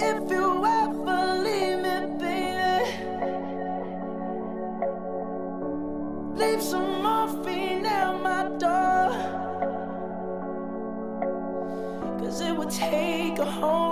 If you ever leave me, baby, leave some morphine at my door. Cause it would take a whole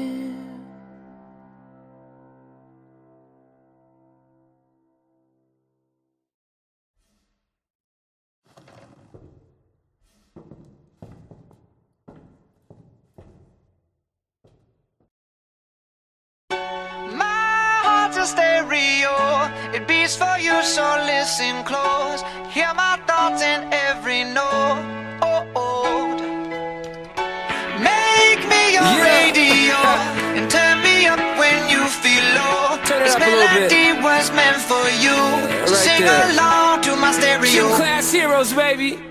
Class heroes, baby.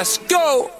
Let's go.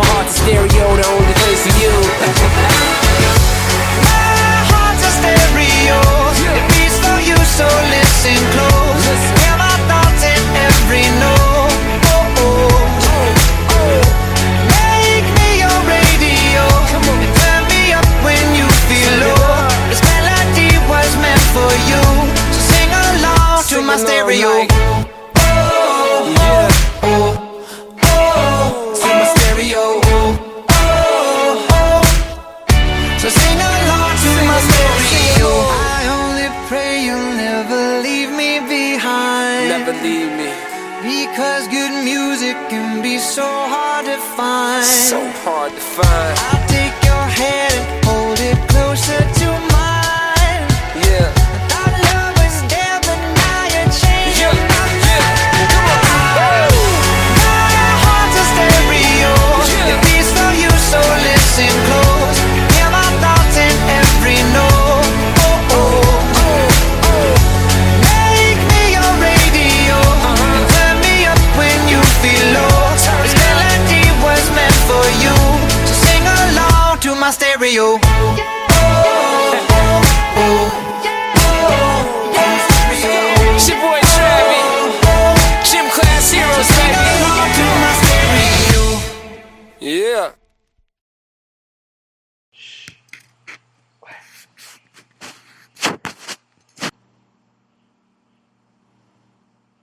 my heart's a stereo, the only place for you. My heart's a stereo. It beats for you, so listen close. Hear my thoughts in every note. Oh, oh. oh. Make me your radio. And turn me up when you feel low. This melody was meant for you. So sing along to my along stereo. Can be so hard to find. So hard to find.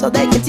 so they can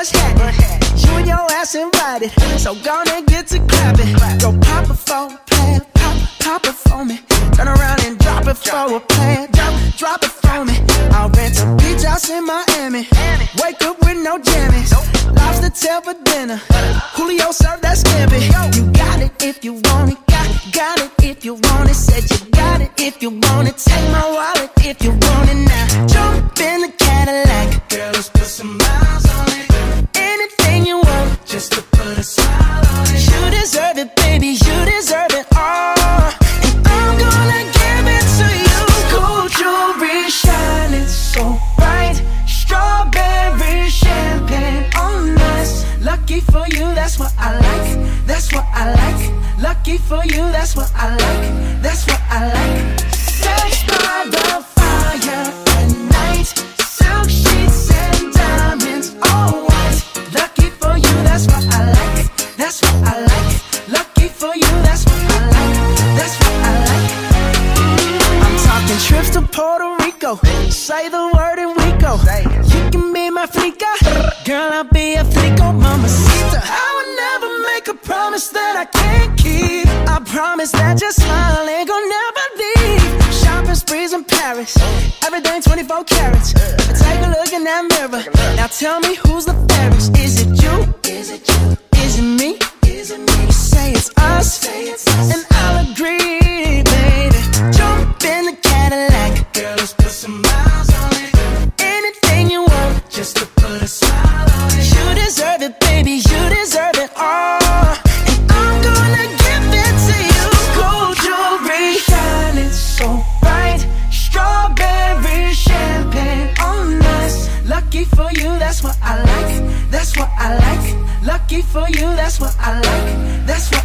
Baby girl. You and your ass invited, so gonna get to clapping. Go pop a plan, pop, pop it for me. Turn around and drop it for a plan, drop, drop it for me. I'll rent a beach house in Miami. Wake up with no jammies. Lobster tail for dinner. Julio served that scampi. You got it if you want it. Got, got it if you want it. Said you got it if you want it. Take my wallet if you want it now. Jump in the Cadillac. Girl, let's put some miles on it. Just to put a smile on it. You deserve it, baby. You deserve it all. And I'm gonna give it to you. Gold jewelry shining so bright. Strawberry champagne on us. Lucky for you, that's what I like. That's what I like. Lucky for you, that's what I like. That's what I like. Sex by the fire promise that I can't keep. I promise that your smile ain't gonna never leave. Shopping sprees in Paris. Everything 24 carats. Take a look in that mirror. Now tell me who's the fairest. Is it you? Is it you? Is it me? Is it me? You Say it's us. And I'll agree, Lucky for you, that's what I like. That's what